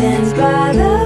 stands by the